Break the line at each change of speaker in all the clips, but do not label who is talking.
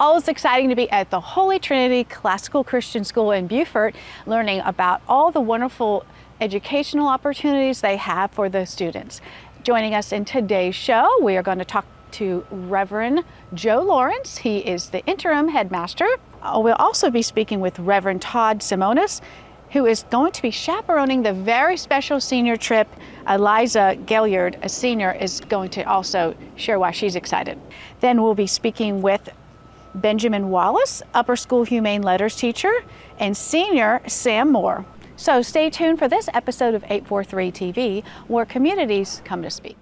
always exciting to be at the Holy Trinity Classical Christian School in Beaufort, learning about all the wonderful educational opportunities they have for the students. Joining us in today's show, we are going to talk to Reverend Joe Lawrence. He is the interim headmaster. Uh, we'll also be speaking with Reverend Todd Simonis, who is going to be chaperoning the very special senior trip. Eliza Gaillard, a senior, is going to also share why she's excited. Then we'll be speaking with Benjamin Wallace, upper school humane letters teacher, and senior Sam Moore. So stay tuned for this episode of 843 TV, where communities come to speak.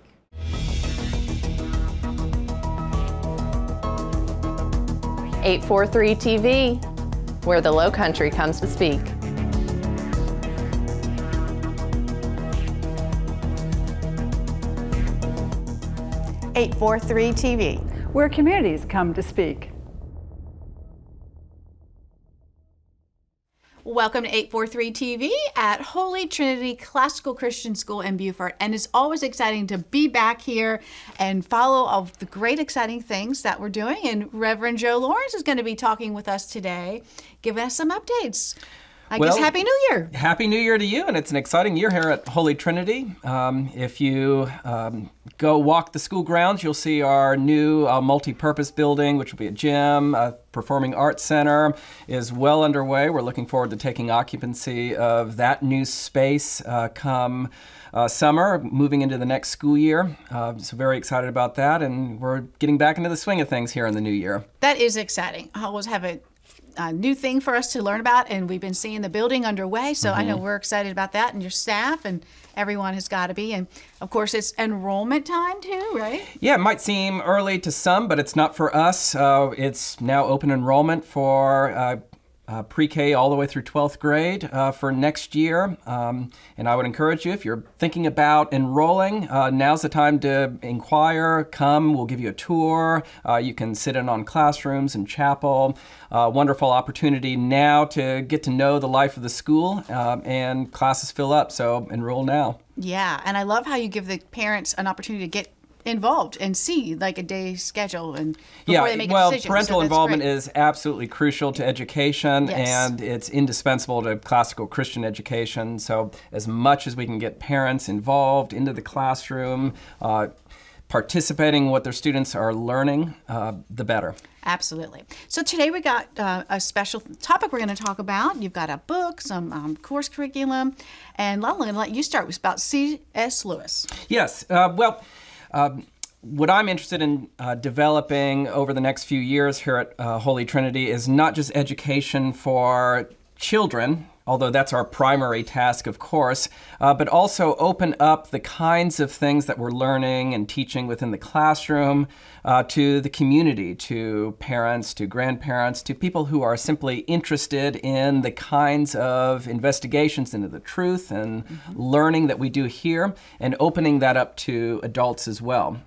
Eight four three TV, where the Low Country comes to speak.
Eight four three TV,
where communities come to speak.
Welcome to 843 TV at Holy Trinity Classical Christian School in Beaufort. And it's always exciting to be back here and follow all the great, exciting things that we're doing. And Reverend Joe Lawrence is going to be talking with us today, giving us some updates. I well, guess Happy New Year.
Happy New Year to you, and it's an exciting year here at Holy Trinity. Um, if you um, go walk the school grounds, you'll see our new uh, multi-purpose building, which will be a gym, a performing arts center, is well underway. We're looking forward to taking occupancy of that new space uh, come uh, summer, moving into the next school year. Uh, so very excited about that, and we're getting back into the swing of things here in the new year.
That is exciting. I always have a a new thing for us to learn about, and we've been seeing the building underway. So mm-hmm. I know mm-hmm. we're excited about that, and your staff and everyone has got to be. And of course, it's enrollment time too, right?
Yeah, it might seem early to some, but it's not for us. Uh, it's now open enrollment for uh, uh, pre-K all the way through 12th grade uh, for next year. Um, and I would encourage you, if you're thinking about enrolling, uh, now's the time to inquire. Come, we'll give you a tour. Uh, you can sit in on classrooms and chapel. Uh, wonderful opportunity now to get to know the life of the school, uh, and classes fill up, so enroll now.
Yeah, and I love how you give the parents an opportunity to get involved and see like a day schedule and before
yeah, well,
decision.
parental
so
involvement
great.
is absolutely crucial to education
yes.
and it's indispensable to classical Christian education. So as much as we can get parents involved into the classroom, uh, participating in what their students are learning, uh, the better.
Absolutely. So today we got uh, a special topic we're going to talk about. You've got a book, some um, course curriculum, and I'm going to let you start. It's about C.S. Lewis.
Yes. Uh, well, um, what I'm interested in uh, developing over the next few years here at uh, Holy Trinity is not just education for children, although that's our primary task, of course, uh, but also open up the kinds of things that we're learning and teaching within the classroom uh, to the community, to parents, to grandparents, to people who are simply interested in the kinds of investigations into the truth and mm-hmm. learning that we do here, and opening that up to adults as well.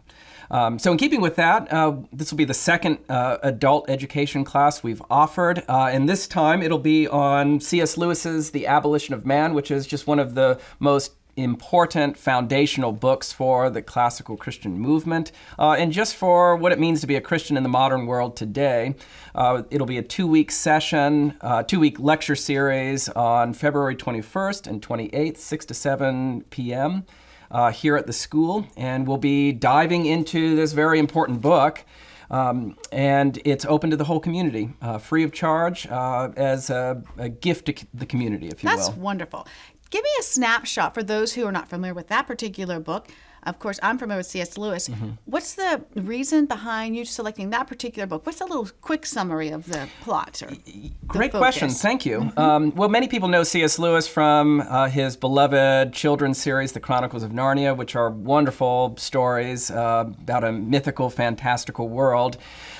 Um, so, in keeping with that, uh, this will be the second uh, adult education class we've offered. Uh, and this time it'll be on C.S. Lewis's The Abolition of Man, which is just one of the most important foundational books for the classical Christian movement uh, and just for what it means to be a Christian in the modern world today. Uh, it'll be a two week session, uh, two week lecture series on February 21st and 28th, 6 to 7 p.m uh, here at the school, and we'll be diving into this very important book. Um, and it's open to the whole community, uh, free of charge, uh, as a, a, gift to the community, if you
That's
will.
That's wonderful. Give me a snapshot for those who are not familiar with that particular book of course, I'm familiar with C.S. Lewis. Mm-hmm. What's the reason behind you selecting that particular book? What's a little quick summary of the plot? Or
Great question. Thank you. Mm-hmm. Um, well, many people know C.S. Lewis from uh, his beloved children's series, The Chronicles of Narnia, which are wonderful stories uh, about a mythical, fantastical world.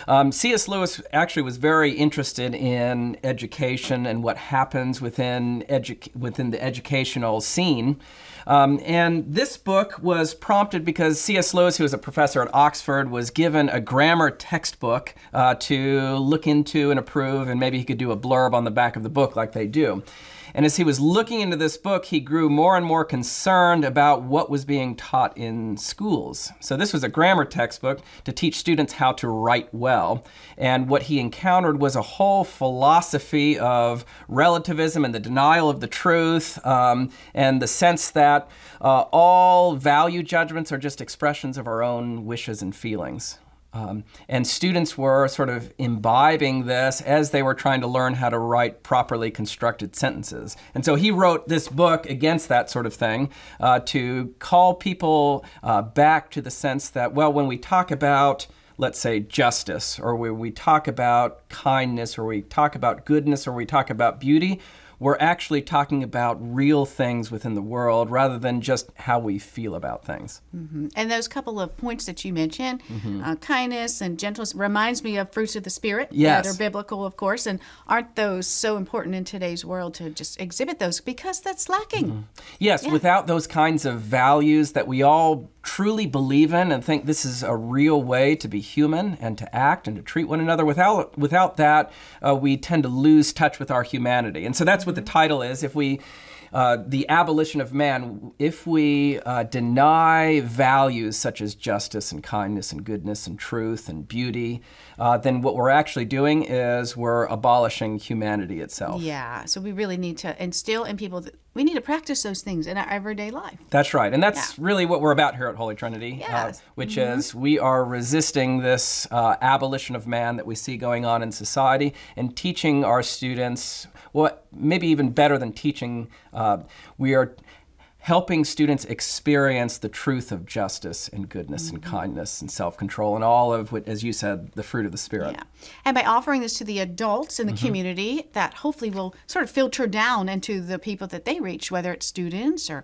Um, C.S. Lewis actually was very interested in education and what happens within edu- within the educational scene. Um, and this book was prompted because C.S. Lewis, who was a professor at Oxford, was given a grammar textbook uh, to look into and approve, and maybe he could do a blurb on the back of the book like they do. And as he was looking into this book, he grew more and more concerned about what was being taught in schools. So, this was a grammar textbook to teach students how to write well. And what he encountered was a whole philosophy of relativism and the denial of the truth, um, and the sense that uh, all value judgments are just expressions of our own wishes and feelings. Um, and students were sort of imbibing this as they were trying to learn how to write properly constructed sentences. And so he wrote this book against that sort of thing uh, to call people uh, back to the sense that, well, when we talk about let's say justice or when we talk about kindness or we talk about goodness or we talk about beauty we're actually talking about real things within the world rather than just how we feel about things.
Mm-hmm. And those couple of points that you mentioned, mm-hmm. uh, kindness and gentleness, reminds me of fruits of the Spirit
yes.
that are biblical, of course. And aren't those so important in today's world to just exhibit those because that's lacking? Mm-hmm.
Yes, yeah. without those kinds of values that we all truly believe in and think this is a real way to be human and to act and to treat one another. Without without that, uh, we tend to lose touch with our humanity. And so that's what the title is. If we uh, the abolition of man, if we uh, deny values such as justice and kindness and goodness and truth and beauty, uh, then what we're actually doing is we're abolishing humanity itself.
Yeah, so we really need to instill in people that we need to practice those things in our everyday life.
That's right. And that's yeah. really what we're about here at Holy Trinity,
uh,
which mm-hmm. is we are resisting this uh, abolition of man that we see going on in society and teaching our students what maybe even better than teaching, uh, we are helping students experience the truth of justice and goodness mm-hmm. and kindness and self-control and all of what as you said the fruit of the spirit
yeah and by offering this to the adults in the mm-hmm. community that hopefully will sort of filter down into the people that they reach whether it's students or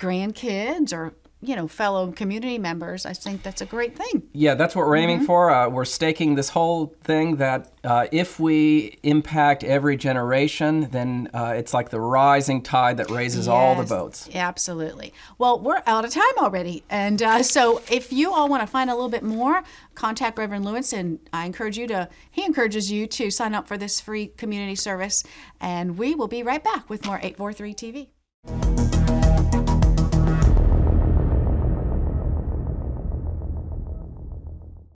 grandkids or you know fellow community members i think that's a great thing.
Yeah that's what we're aiming mm-hmm. for. Uh, we're staking this whole thing that uh, if we impact every generation then uh, it's like the rising tide that raises
yes,
all the boats.
Absolutely. Well we're out of time already. And uh, so if you all want to find a little bit more contact reverend lewis and i encourage you to he encourages you to sign up for this free community service. And we will be right back with more 843 tv